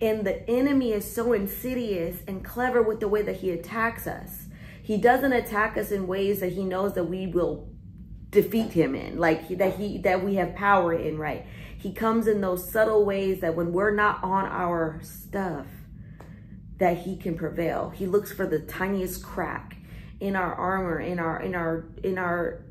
And the enemy is so insidious and clever with the way that he attacks us. He doesn't attack us in ways that he knows that we will defeat him in, like that he that we have power in, right? He comes in those subtle ways that when we're not on our stuff, that he can prevail. He looks for the tiniest crack in our armor, in our in our in our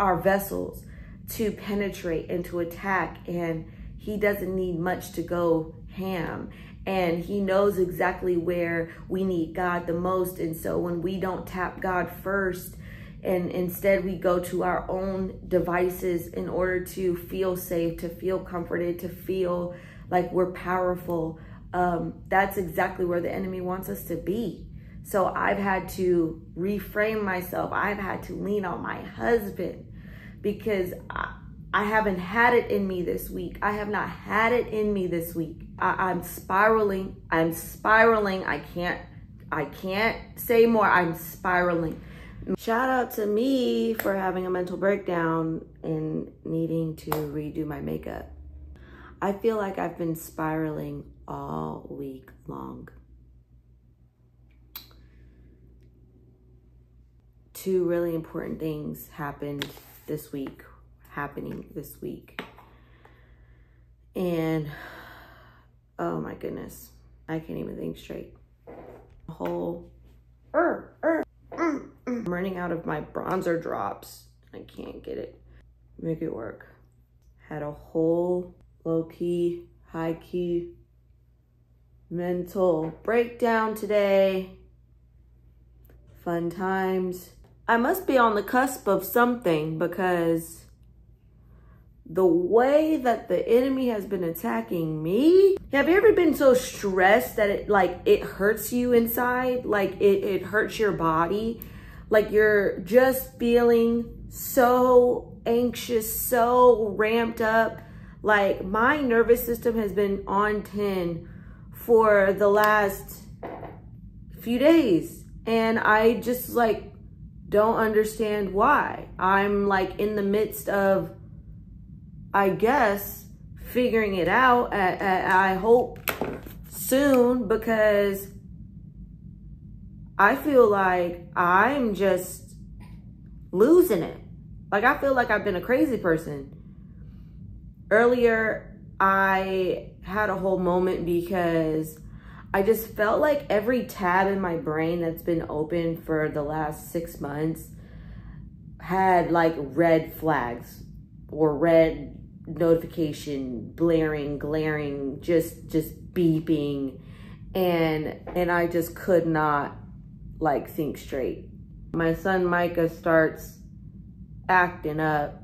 our vessels to penetrate and to attack and he doesn't need much to go ham. And he knows exactly where we need God the most. And so when we don't tap God first and instead we go to our own devices in order to feel safe to feel comforted to feel like we're powerful um, that's exactly where the enemy wants us to be. So I've had to reframe myself. I've had to lean on my husband because I, I haven't had it in me this week. I have not had it in me this week. I, I'm spiraling. I'm spiraling. I can't, I can't say more. I'm spiraling. Shout out to me for having a mental breakdown and needing to redo my makeup. I feel like I've been spiraling all week long. Two really important things happened this week, happening this week. And oh my goodness, I can't even think straight. A whole, er, er, mm, mm. I'm running out of my bronzer drops. I can't get it, make it work. Had a whole low key, high key mental breakdown today. Fun times. I must be on the cusp of something because the way that the enemy has been attacking me. Have you ever been so stressed that it like it hurts you inside? Like it, it hurts your body? Like you're just feeling so anxious, so ramped up. Like my nervous system has been on 10 for the last few days. And I just like don't understand why. I'm like in the midst of, I guess, figuring it out. I, I hope soon because I feel like I'm just losing it. Like I feel like I've been a crazy person. Earlier, I had a whole moment because I just felt like every tab in my brain that's been open for the last six months had like red flags or red notification blaring glaring just just beeping. And and i just could not like think straight. My son micah starts acting up.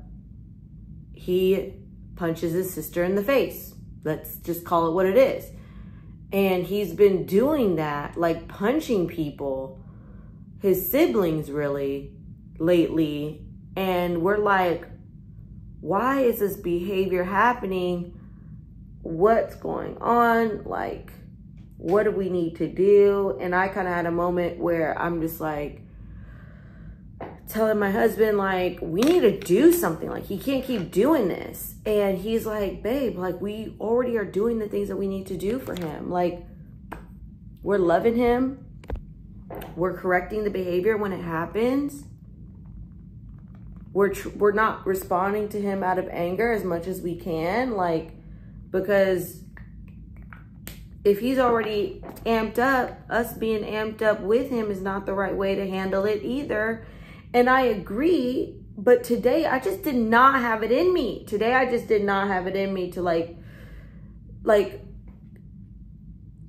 He punches his sister in the face. Let's just call it what it is. And he's been doing that, like punching people, his siblings really, lately. And we're like, why is this behavior happening? What's going on? Like, what do we need to do? And I kind of had a moment where I'm just like, telling my husband like we need to do something like he can't keep doing this and he's like babe like we already are doing the things that we need to do for him like we're loving him we're correcting the behavior when it happens we're we're not responding to him out of anger as much as we can like because if he's already amped up us being amped up with him is not the right way to handle it either and I agree, but today I just did not have it in me. Today I just did not have it in me to like, like,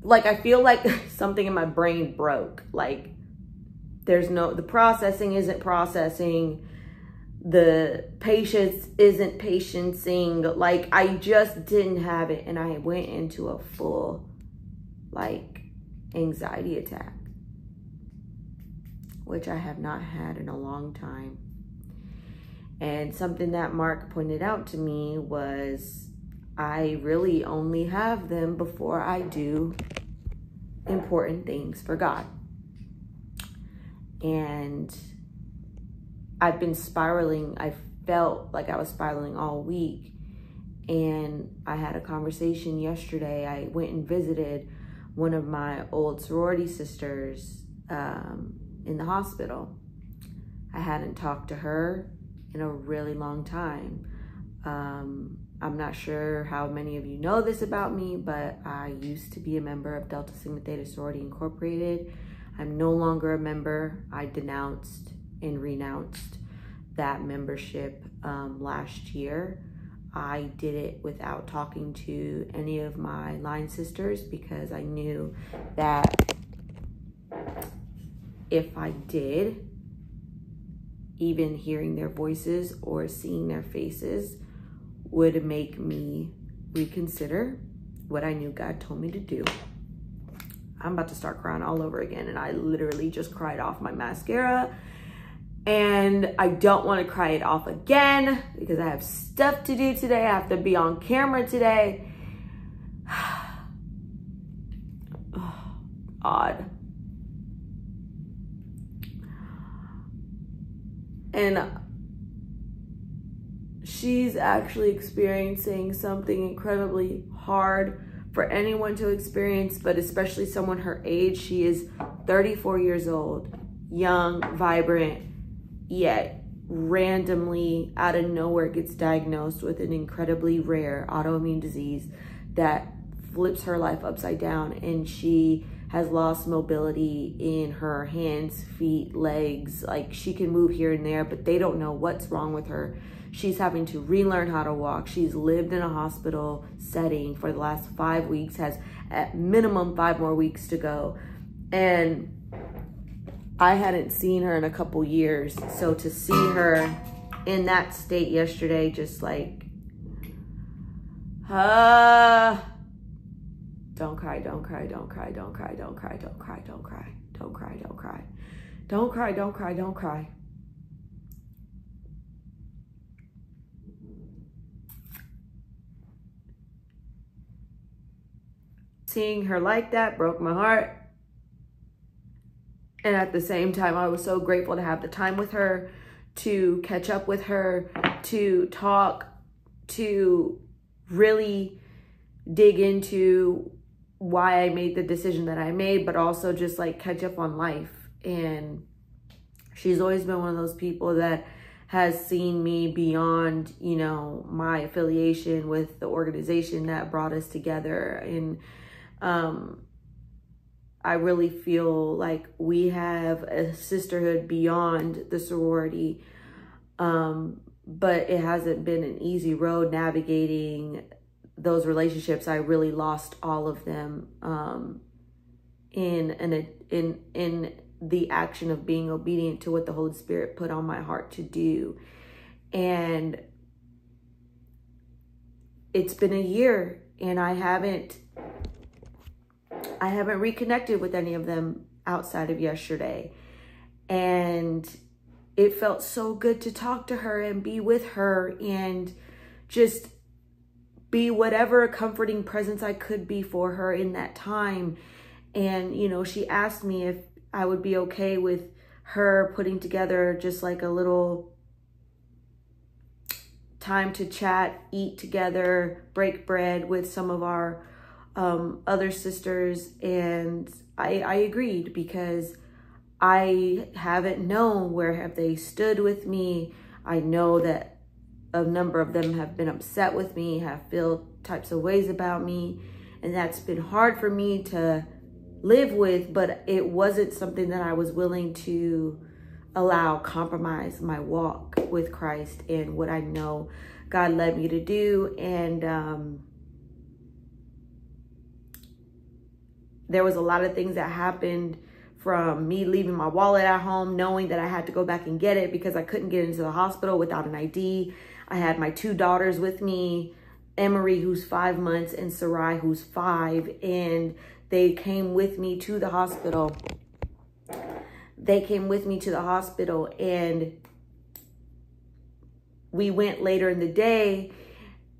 like I feel like something in my brain broke. Like there's no, the processing isn't processing. The patience isn't patienceing. Like I just didn't have it. And I went into a full like anxiety attack which I have not had in a long time. And something that Mark pointed out to me was I really only have them before I do important things for God. And I've been spiraling. I felt like I was spiraling all week. And I had a conversation yesterday. I went and visited one of my old sorority sisters um, in the hospital. I hadn't talked to her in a really long time. Um, I'm not sure how many of you know this about me, but I used to be a member of Delta Sigma Theta Sorority Incorporated. I'm no longer a member. I denounced and renounced that membership um, last year. I did it without talking to any of my line sisters because I knew that if I did, even hearing their voices or seeing their faces would make me reconsider what I knew God told me to do. I'm about to start crying all over again. And I literally just cried off my mascara. And I don't want to cry it off again because I have stuff to do today. I have to be on camera today. Odd. And she's actually experiencing something incredibly hard for anyone to experience, but especially someone her age. She is 34 years old, young, vibrant, yet randomly out of nowhere gets diagnosed with an incredibly rare autoimmune disease that flips her life upside down and she has lost mobility in her hands, feet, legs. Like she can move here and there, but they don't know what's wrong with her. She's having to relearn how to walk. She's lived in a hospital setting for the last five weeks, has at minimum five more weeks to go. And I hadn't seen her in a couple years. So to see her in that state yesterday, just like, uh, don't cry, don't cry, don't cry, don't cry, don't cry, don't cry, don't cry, don't cry, don't cry, don't cry, don't cry, don't cry. Seeing her like that broke my heart. And at the same time, I was so grateful to have the time with her, to catch up with her, to talk, to really dig into why I made the decision that I made, but also just like catch up on life. And she's always been one of those people that has seen me beyond, you know, my affiliation with the organization that brought us together. And um, I really feel like we have a sisterhood beyond the sorority. Um, but it hasn't been an easy road navigating those relationships. I really lost all of them um, in in in in the action of being obedient to what the Holy Spirit put on my heart to do, and it's been a year, and I haven't I haven't reconnected with any of them outside of yesterday. And it felt so good to talk to her and be with her and just be whatever a comforting presence I could be for her in that time. And, you know, she asked me if I would be okay with her putting together just like a little time to chat, eat together, break bread with some of our um, other sisters, and I, I agreed because I haven't known where have they stood with me. I know that a number of them have been upset with me, have felt types of ways about me, and that's been hard for me to live with, but it wasn't something that I was willing to allow compromise my walk with Christ and what I know God led me to do. And um, there was a lot of things that happened from me leaving my wallet at home, knowing that I had to go back and get it because I couldn't get into the hospital without an ID. I had my two daughters with me, Emery, who's five months, and Sarai, who's five, and they came with me to the hospital. They came with me to the hospital, and we went later in the day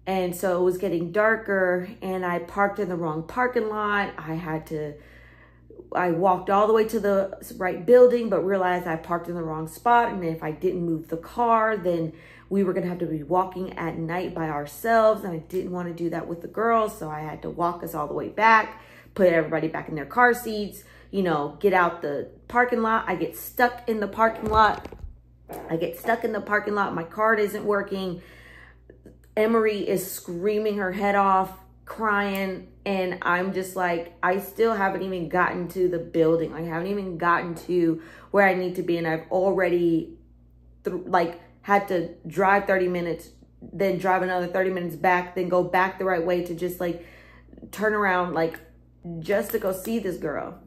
and so it was getting darker and I parked in the wrong parking lot. I had to, I walked all the way to the right building, but realized I parked in the wrong spot. And if I didn't move the car, then we were gonna have to be walking at night by ourselves and I didn't wanna do that with the girls. So I had to walk us all the way back, put everybody back in their car seats, you know, get out the parking lot. I get stuck in the parking lot. I get stuck in the parking lot. My card isn't working. Emery is screaming her head off, crying. And I'm just like, I still haven't even gotten to the building. I haven't even gotten to where I need to be. And I've already, like, had to drive 30 minutes, then drive another 30 minutes back, then go back the right way to just, like, turn around, like, just to go see this girl.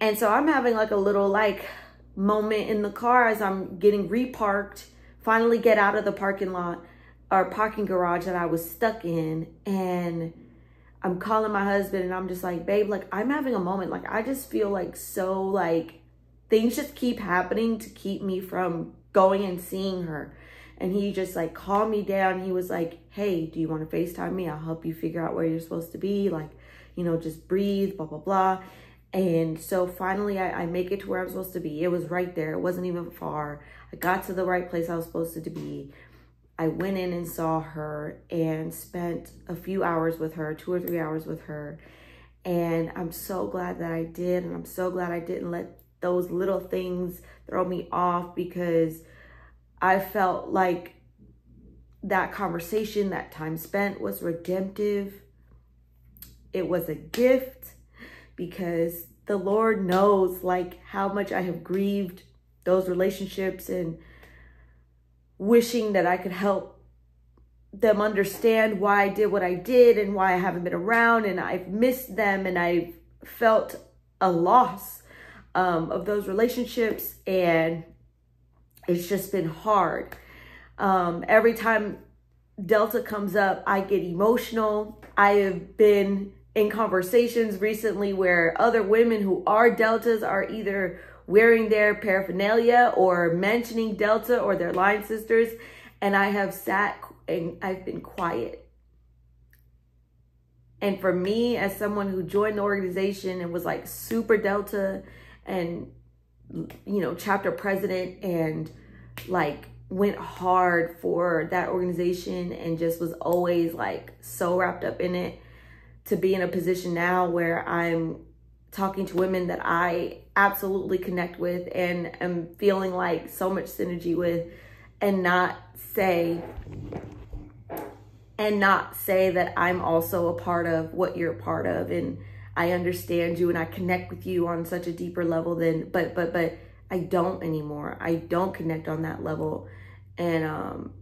And so I'm having like a little like moment in the car as I'm getting reparked, finally get out of the parking lot or parking garage that I was stuck in. And I'm calling my husband and I'm just like, babe, like I'm having a moment. Like I just feel like so like things just keep happening to keep me from going and seeing her. And he just like calmed me down. He was like, hey, do you want to FaceTime me? I'll help you figure out where you're supposed to be. Like, you know, just breathe, blah, blah, blah. And so finally I, I, make it to where I'm supposed to be. It was right there. It wasn't even far. I got to the right place I was supposed to be. I went in and saw her and spent a few hours with her, two or three hours with her. And I'm so glad that I did. And I'm so glad I didn't let those little things throw me off because I felt like that conversation, that time spent was redemptive. It was a gift because the Lord knows like how much I have grieved those relationships and wishing that I could help them understand why I did what I did and why I haven't been around and I've missed them and I've felt a loss um, of those relationships and it's just been hard. Um, every time Delta comes up, I get emotional. I have been in conversations recently where other women who are Deltas are either wearing their paraphernalia or mentioning Delta or their line sisters. And I have sat and I've been quiet. And for me, as someone who joined the organization and was like super Delta and, you know, chapter president and like went hard for that organization and just was always like so wrapped up in it to be in a position now where I'm talking to women that I absolutely connect with and am feeling like so much synergy with and not say and not say that I'm also a part of what you're a part of and I understand you and I connect with you on such a deeper level than but but but I don't anymore. I don't connect on that level. And um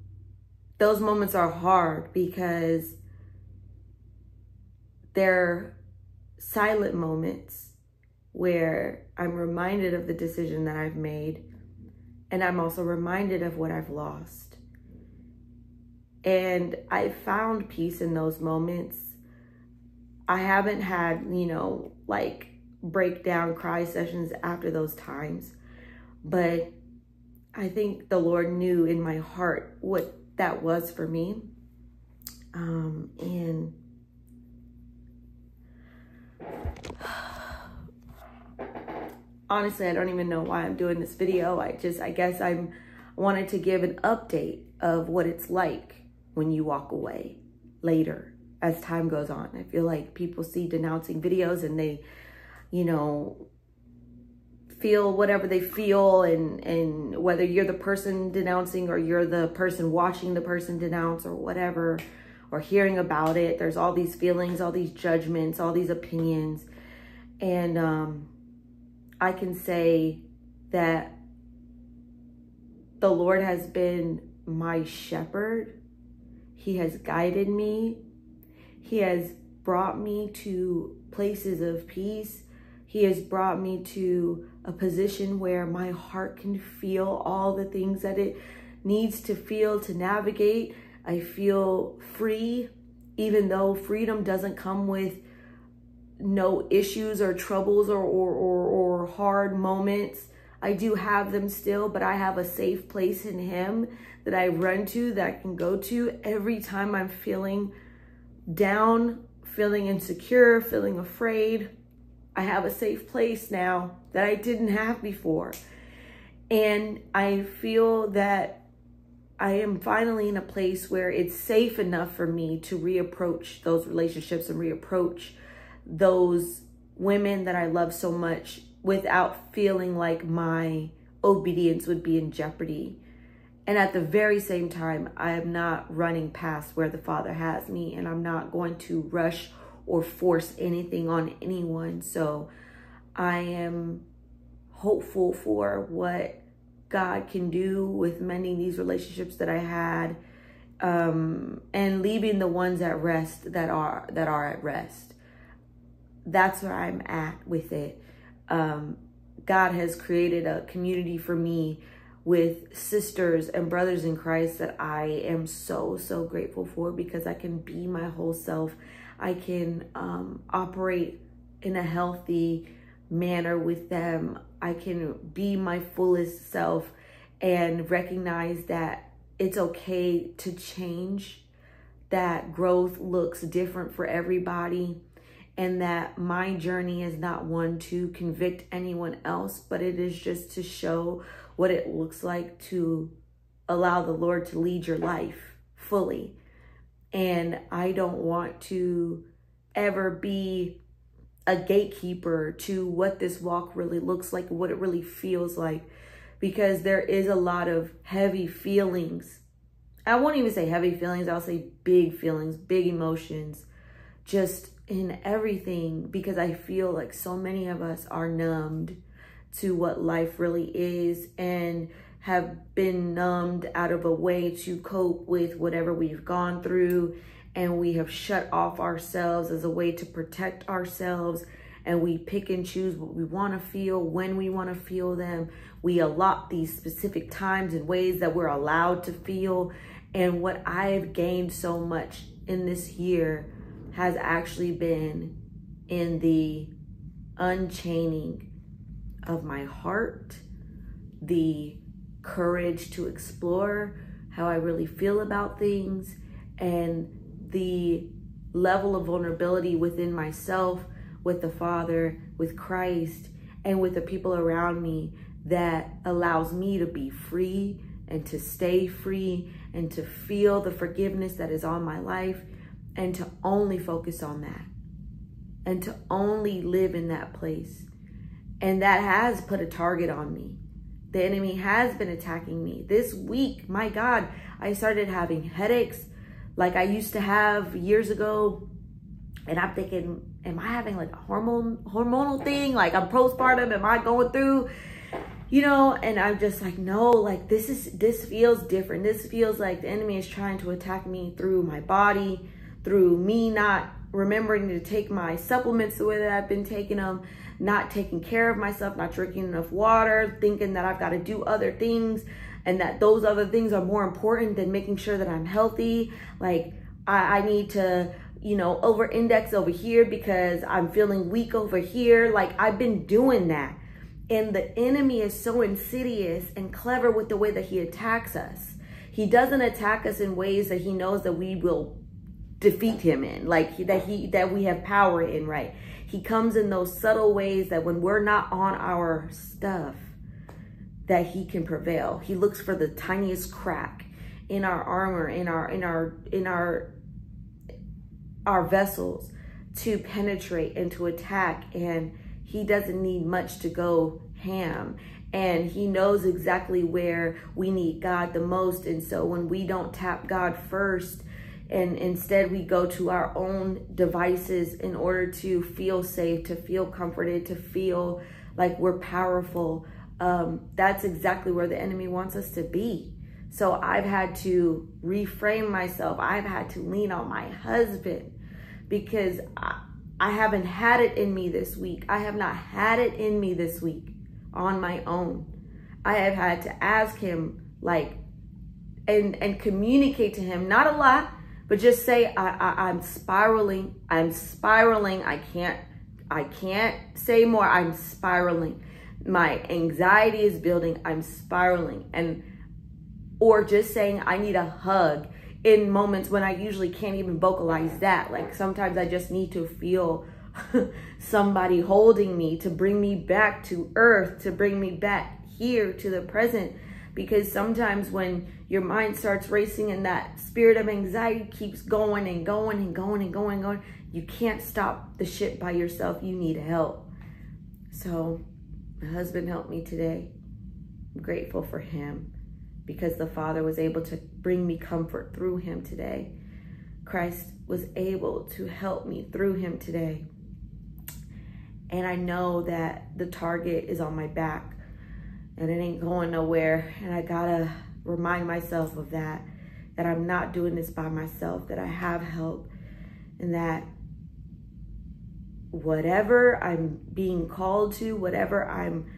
those moments are hard because they're silent moments where I'm reminded of the decision that I've made and I'm also reminded of what I've lost. And I found peace in those moments. I haven't had, you know, like breakdown cry sessions after those times, but I think the Lord knew in my heart what that was for me. Um, and honestly, I don't even know why I'm doing this video. I just, I guess I'm wanted to give an update of what it's like when you walk away later as time goes on. I feel like people see denouncing videos and they, you know, feel whatever they feel and and whether you're the person denouncing or you're the person watching the person denounce or whatever or hearing about it there's all these feelings all these judgments all these opinions and um, I can say that the Lord has been my shepherd. He has guided me. He has brought me to places of peace. He has brought me to a position where my heart can feel all the things that it needs to feel to navigate. I feel free, even though freedom doesn't come with no issues or troubles or, or, or, or hard moments. I do have them still, but I have a safe place in him that I run to, that I can go to every time I'm feeling down, feeling insecure, feeling afraid. I have a safe place now that I didn't have before. And I feel that I am finally in a place where it's safe enough for me to reapproach those relationships and reapproach those women that I love so much without feeling like my obedience would be in jeopardy. And at the very same time, I am not running past where the Father has me, and I'm not going to rush or force anything on anyone. So I am hopeful for what God can do with mending these relationships that I had um, and leaving the ones at rest that are that are at rest. That's where I'm at with it. Um, God has created a community for me with sisters and brothers in Christ that I am so, so grateful for because I can be my whole self. I can um, operate in a healthy manner with them. I can be my fullest self and recognize that it's okay to change, that growth looks different for everybody and that my journey is not one to convict anyone else, but it is just to show what it looks like to allow the Lord to lead your life fully. And I don't want to ever be a gatekeeper to what this walk really looks like, what it really feels like, because there is a lot of heavy feelings. I won't even say heavy feelings, I'll say big feelings, big emotions, just in everything because I feel like so many of us are numbed to what life really is and have been numbed out of a way to cope with whatever we've gone through. And we have shut off ourselves as a way to protect ourselves. And we pick and choose what we want to feel when we want to feel them. We allot these specific times and ways that we're allowed to feel. And what i've gained so much in this year has actually been in the unchaining of my heart, the courage to explore how I really feel about things, and the level of vulnerability within myself, with the Father, with Christ, and with the people around me that allows me to be free and to stay free and to feel the forgiveness that is on my life and to only focus on that and to only live in that place. And that has put a target on me. The enemy has been attacking me. This week, my God, I started having headaches like I used to have years ago. And I'm thinking, am I having like a hormone hormonal thing? Like I'm postpartum, am I going through? You know, and I'm just like, no, like this is this feels different. This feels like the enemy is trying to attack me through my body, through me not remembering to take my supplements the way that I've been taking them, not taking care of myself, not drinking enough water, thinking that I've got to do other things and that those other things are more important than making sure that I'm healthy. Like I, I need to, you know, over index over here because I'm feeling weak over here. Like I've been doing that. And the enemy is so insidious and clever with the way that he attacks us. He doesn't attack us in ways that he knows that we will defeat him in like that he that we have power in right? He comes in those subtle ways that when we're not on our stuff that he can prevail. He looks for the tiniest crack in our armor in our in our in our our vessels to penetrate and to attack and he doesn't need much to go ham. And he knows exactly where we need God the most. And so when we don't tap God first and instead we go to our own devices in order to feel safe, to feel comforted, to feel like we're powerful. Um, that's exactly where the enemy wants us to be. So I've had to reframe myself. I've had to lean on my husband because I, I haven't had it in me this week. I have not had it in me this week on my own. I have had to ask him like and and communicate to him not a lot but just say I, I i'm spiraling i'm spiraling. I can't i can't say more. I'm spiraling. My anxiety is building. I'm spiraling. And or just saying i need a hug in moments when i usually can't even vocalize that. Like sometimes i just need to feel somebody holding me to bring me back to earth to bring me back here to the present. Because sometimes when your mind starts racing and that spirit of anxiety keeps going and going and going and going and going, you can't stop the shit by yourself. You need help. So my husband helped me today. I'm grateful for him because the Father was able to bring me comfort through him today. Christ was able to help me through him today. And I know that the target is on my back and it ain't going nowhere. And I gotta remind myself of that, that I'm not doing this by myself, that I have help, and that whatever I'm being called to, whatever I'm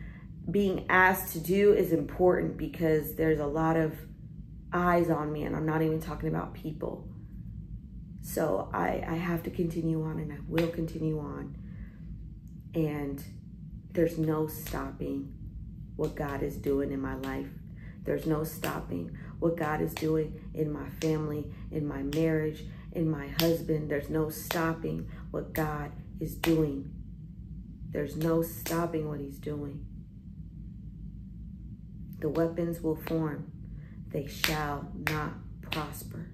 being asked to do is important because there's a lot of eyes on me, and I'm not even talking about people. So I, I have to continue on, and I will continue on. And there's no stopping what God is doing in my life. There's no stopping what God is doing in my family, in my marriage, in my husband. There's no stopping what God is doing. There's no stopping what he's doing. The weapons will form. They shall not prosper.